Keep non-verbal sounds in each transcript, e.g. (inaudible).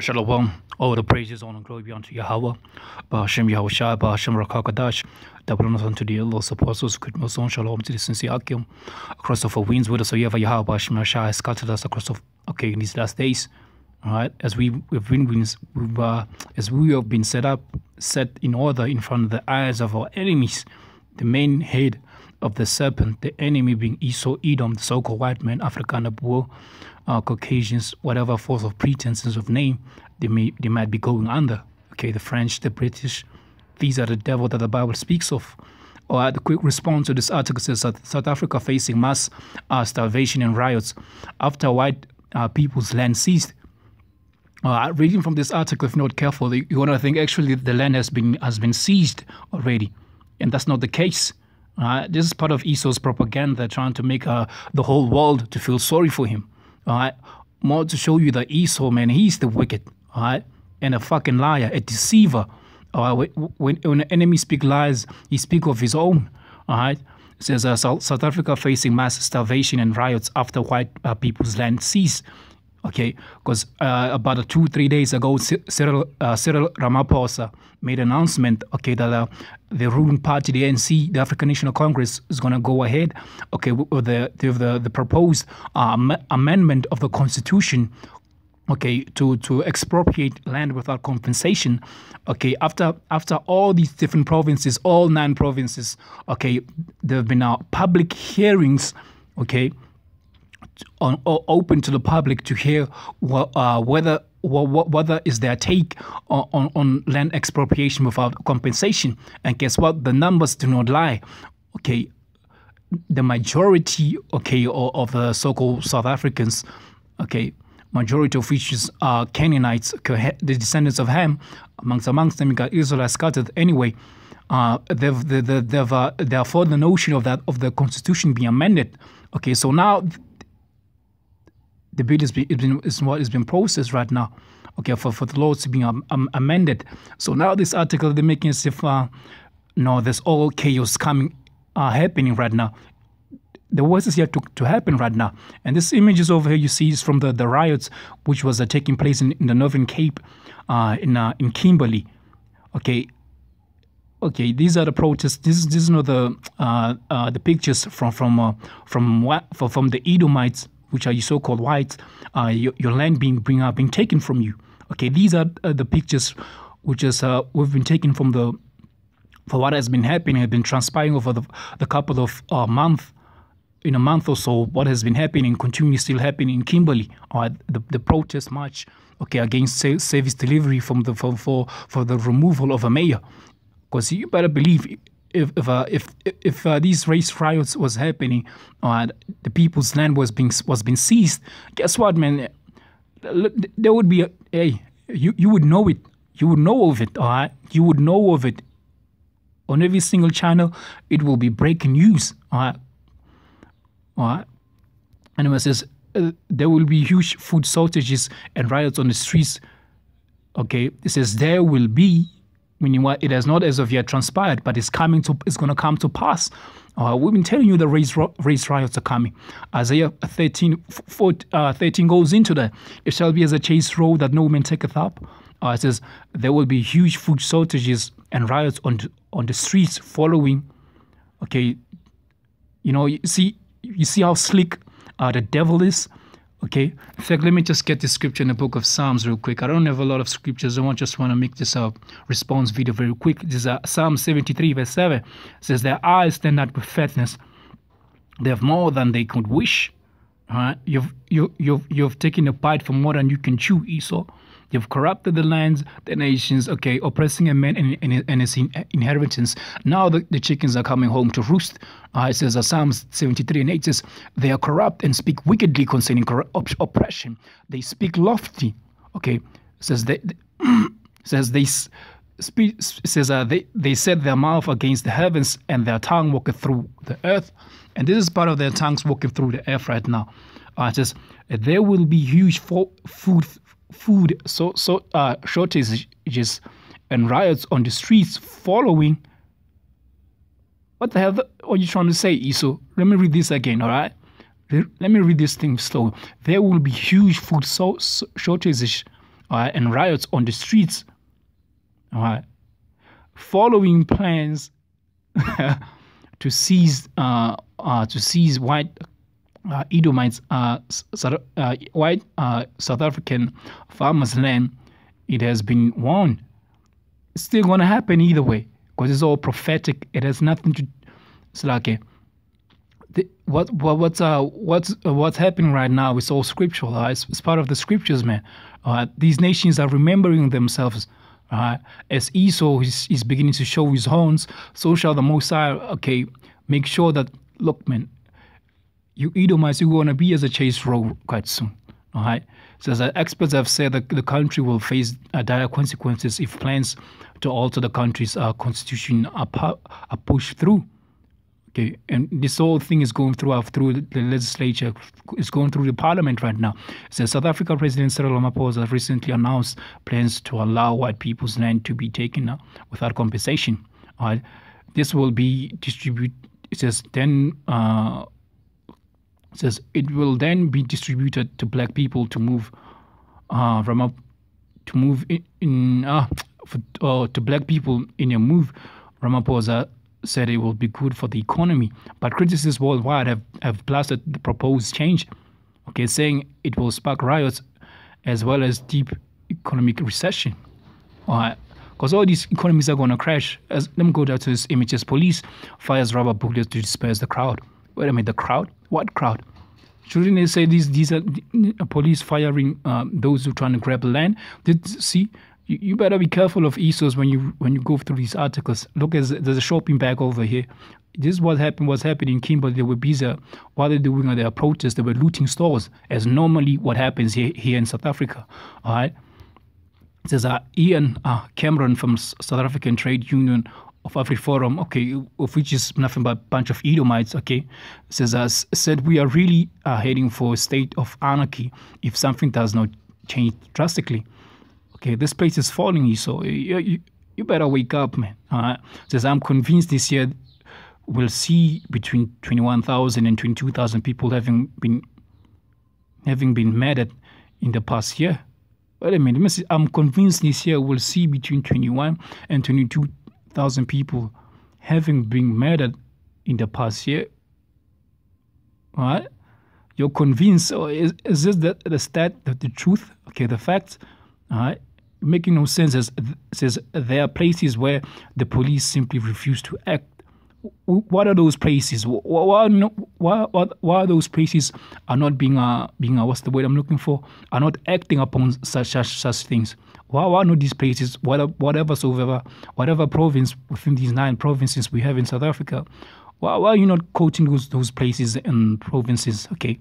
Shalom, all the praises, honor, and glory be unto Yahweh, Bahashem Yahushua, Bahashem Rakakadash, honors unto the Lord's apostles, good on shalom to the sincere Akim, across the four winds with us, Yahweh Yahweh, Bahashem Yahushua has scattered us across the, okay, in these last days, all right, as we, we've been, we've, uh, as we have been set up, set in order in front of the eyes of our enemies, the main head of the serpent, the enemy being Esau, Edom, the so-called white man, Afrikaner Boer, uh, Caucasians, whatever force of pretenses of name they may they might be going under. Okay, the French, the British, these are the devil that the Bible speaks of. Or the quick response to this article says that South Africa facing mass uh, starvation and riots after white uh, people's land seized. Uh, reading from this article, if not careful, you're going to think actually the land has been has been seized already, and that's not the case. Uh, this is part of Esau's propaganda, trying to make uh, the whole world to feel sorry for him. All right, more to show you that Esau, man, he's the wicked. All right, and a fucking liar, a deceiver. All right, when, when an enemy speak lies, he speak of his own. All right, it says uh, South Africa facing mass starvation and riots after white uh, people's land seized okay? Because uh, about two, three days ago, Cyril, uh, Cyril Ramaphosa made an announcement, okay, that uh, the ruling party, the ANC, the African National Congress, is going to go ahead, okay, with the the, the proposed uh, amendment of the constitution. Okay, to, to expropriate land without compensation. Okay, after after all these different provinces, all nine provinces, okay, there have been uh, public hearings, okay, on, open to the public to hear uh, whether whether is their take on, on, on, land expropriation without compensation. And guess what? The numbers do not lie. Okay, the majority, okay, of, the so-called South Africans, okay, majority of which is are Canaanites, the descendants of Ham, amongst amongst them you got Israelites scattered anyway. Uh, they've, they've, they've, uh, therefore the notion of that of the constitution being amended. Okay, so now the bill is, be, been, is what is being processed right now. Okay, for, for the laws to be um, um, amended. So now this article they're making as if uh, no, there's all chaos coming uh, happening right now. The worst is yet to, to happen right now. And this images over here you see is from the, the riots which was uh, taking place in, in the Northern Cape, uh, in uh, in Kimberley. Okay, okay, these are the protests. This, this is not the uh, uh, the pictures from from uh, from from the Edomites which are so-called whites, uh, your, your, land being being, uh, being taken from you. Okay, these are uh, the pictures which is uh, we've been taken from the for what has been happening, has been transpiring over the, the couple of uh, months in a month or so, what has been happening, continuing still happening in Kimberley, or the, the protest march, okay, against service delivery from the for for, for the removal of a mayor, because you better believe if if uh, if if uh, these race riots was happening, uh, the people's land was being was being seized. Guess what, man? There would be a hey, you you would know it. You would know of it. All right, you would know of it. On every single channel, it will be breaking news. All right, all right. And it says uh, there will be huge food shortages and riots on the streets. Okay, it says there will be meaning what it has not as of yet transpired, but it's coming to it's going to come to pass. Uh, we've been telling you the race, race riots are coming. Isaiah 13, 4, uh, 13 goes into that. It shall be as a chase road that no man taketh up. Uh, it says there will be huge food shortages and riots on on the streets following. Okay, you know, you see, you see how slick uh, the devil is. Okay. In fact, let me just get the scripture in the book of Psalms real quick. I don't have a lot of scriptures. I want just want to make this a response video very quick. This is uh, Psalm 73, verse 7. It says, Their eyes stand out with fatness. They have more than they could wish. All right. You've you you've you've taken a bite from more than you can chew, Esau. You've corrupted the lands, the nations, okay, oppressing a man and, and, and his inheritance. Now the, the chickens are coming home to roost. Uh, it says uh, Psalms 73 and 8 says, They are corrupt and speak wickedly concerning op- oppression. They speak lofty. Okay, says they, (clears throat) says they says uh, they, they set their mouth against the heavens and their tongue walketh through the earth. And this is part of their tongues walking through the earth right now. Uh, it says, There will be huge fo- food food so, so, uh, shortages and riots on the streets following. What the hell are you trying to say, Esau? Let me read this again, all right? Let me read this thing slow. There will be huge food so, so shortages right, and riots on the streets. All right, following plans (laughs) to seize uh, uh, to seize white uh, Edomites, uh, uh, white uh, South African farmers' land, it has been warned. It's still going to happen either way because it's all prophetic. It has nothing to. It's like a, the, what what what's uh what's uh, what's happening right now is all scriptural. Uh, it's, it's part of the scriptures, man. Uh, these nations are remembering themselves. Uh, as Esau is, is beginning to show his horns, so shall the Messiah. Okay, make sure that look, man, you Edomites, you're going to be as a chase roe quite soon. All right. So, as experts have said, that the country will face uh, dire consequences if plans to alter the country's uh, constitution are, pu- are pushed through. Okay, and this whole thing is going through uh, through the legislature, it's going through the parliament right now. So South Africa President Cyril Ramaphosa recently announced plans to allow white people's land to be taken uh, without compensation. All right, this will be distributed. It says then. Uh, says it will then be distributed to black people to move uh, Ramap, to move in, in uh, for, uh, to black people in a move. Ramaphosa said it will be good for the economy, but critics worldwide have, have blasted the proposed change, okay, saying it will spark riots as well as deep economic recession. Because all these economies are going to crash. As let me go down to this images. Police fires rubber bullets to disperse the crowd. Wait a minute, the crowd? What crowd? Shouldn't they say these these are police firing um, those who are trying to grab land? Did see? You, you better be careful of Esaus when you when you go through these articles. Look, there's, there's a shopping bag over here. This is what happened. What's happening in Kimberley? They were busy while they're doing their protests. They were looting stores, as normally what happens here here in South Africa. All right. There's uh, Ian uh, Cameron from South African Trade Union of AfriForum, okay, of which is nothing but a bunch of Edomites, okay, says us said we are really uh, heading for a state of anarchy if something does not change drastically. Okay, this place is falling, so you, you, you better wake up, man. Uh, says I'm convinced this year we'll see between 21,000 and 22,000 people having been having been murdered in the past year. Wait a minute, I'm convinced this year we'll see between 21 and 22,000 Thousand people having been murdered in the past year. Right? You're convinced, or is, is this the, the stat, the, the truth, okay, the facts? Right? Making no sense as, says there are places where the police simply refuse to act what are those places? Why, why, why, why those places are not being uh, being uh, what's the word I'm looking for? Are not acting upon such such, such things? Why, why not these places, whatever, whatever, so whatever province within these nine provinces we have in South Africa, why, why are you not quoting those, those places and provinces, okay?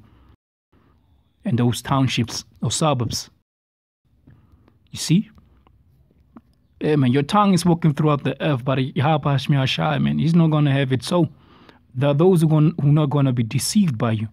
And those townships or suburbs. You see? Yeah, man, your tongue is walking throughout the earth, but Yahweh man, he's not going to have it so. There are those who, are not going to be deceived by you.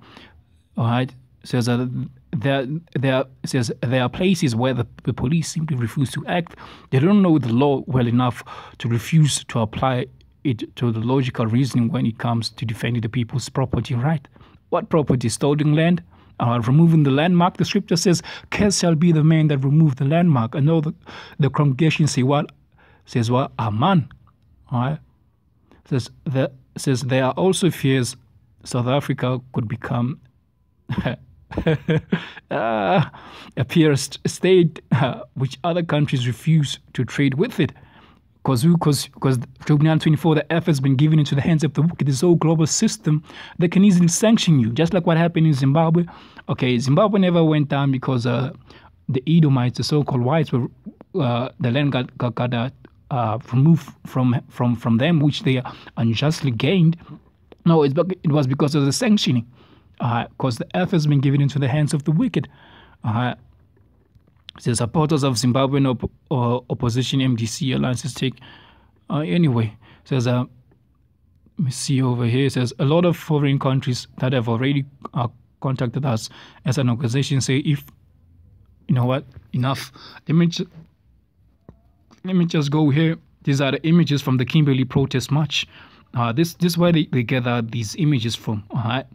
All right? Says that there, there says there are places where the, the police simply refuse to act. They don't know the law well enough to refuse to apply it to the logical reasoning when it comes to defending the people's property right. What property? Stolen land? Uh, removing the landmark. The scripture says, Cursed shall be the man that removed the landmark. And all the, the congregation say, What? Says, "What?" Well, Aman. All right? Says, the, says, There are also fears South Africa could become uh, (laughs) a state uh, (laughs) which other countries refuse to trade with it. Because because because 24, the F has been given into the hands of the wicked, this whole global system that can easily sanction you, just like what happened in Zimbabwe. Okay, Zimbabwe never went down because uh, the Edomites, the so-called whites, were uh, the land got got, got uh, uh removed from from from them, which they unjustly gained. No, it's but it was because of the sanctioning because uh, the earth has been given into the hands of the wicked. Uh, the supporters of Zimbabwean op- uh, opposition MDC alliances take. Uh, anyway, says, uh, let me see over here. It says a lot of foreign countries that have already uh, contacted us as an organization say, if you know what, enough. Let me, ju- let me just go here. These are the images from the Kimberley protest march. Uh, this this is where they, they gather these images from. All right.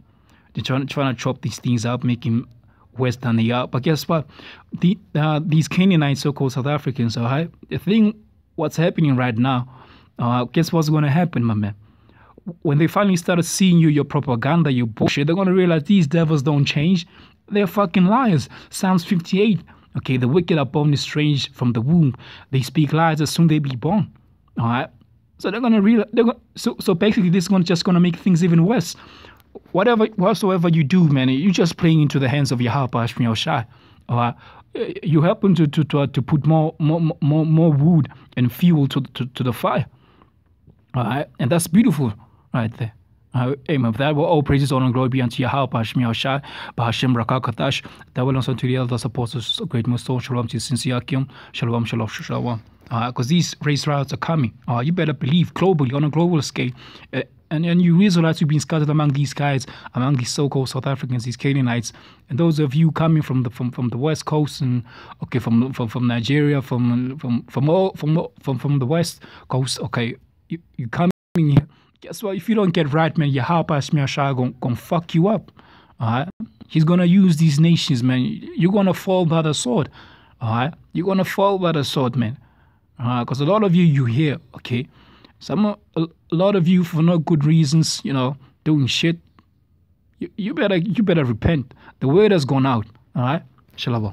They're trying, trying to chop these things up, making worse than they are. But guess what? The uh, these Canaanites, so-called South Africans, all right. The thing, what's happening right now? Uh, guess what's going to happen, my man? When they finally started seeing you, your propaganda, your bullshit, they're going to realize these devils don't change. They're fucking liars. Psalms 58. Okay, the wicked are born estranged from the womb. They speak lies as soon they be born. All right. So they're gonna realize. They're gonna, so so basically, this is gonna just gonna make things even worse whatever whatsoever you do, man, you're just playing into the hands of Yahweh Hashmi Shai. Uh, you happen to to, to, to put more, more more more wood and fuel to, to, to the fire. All right, and that's beautiful right there. Uh, amen. For that, well, all praises, honor, and glory be unto Yahweh, Bashmi Shai, Bahashem Rakakatash, that will also to the great Musto, Shalom to Sinsiakim, Shalom, Shalom, Shalom. Because uh, these race riots are coming. Uh, you better believe globally, on a global scale. Uh, and, and you Israelites who've been scattered among these guys, among these so-called South Africans, these Canaanites, and those of you coming from the from, from the west coast and okay from from, from Nigeria, from from from all from from from the west coast, okay, you you coming here. Guess what? If you don't get right, man, Shmiashah gonna, gonna fuck you up. All right, he's gonna use these nations, man. You're gonna fall by the sword. All right, you're gonna fall by the sword, man. All right, Because a lot of you, you hear, okay some a lot of you for no good reasons, you know, doing shit. You, you better you better repent. The word has gone out. All right, shalom.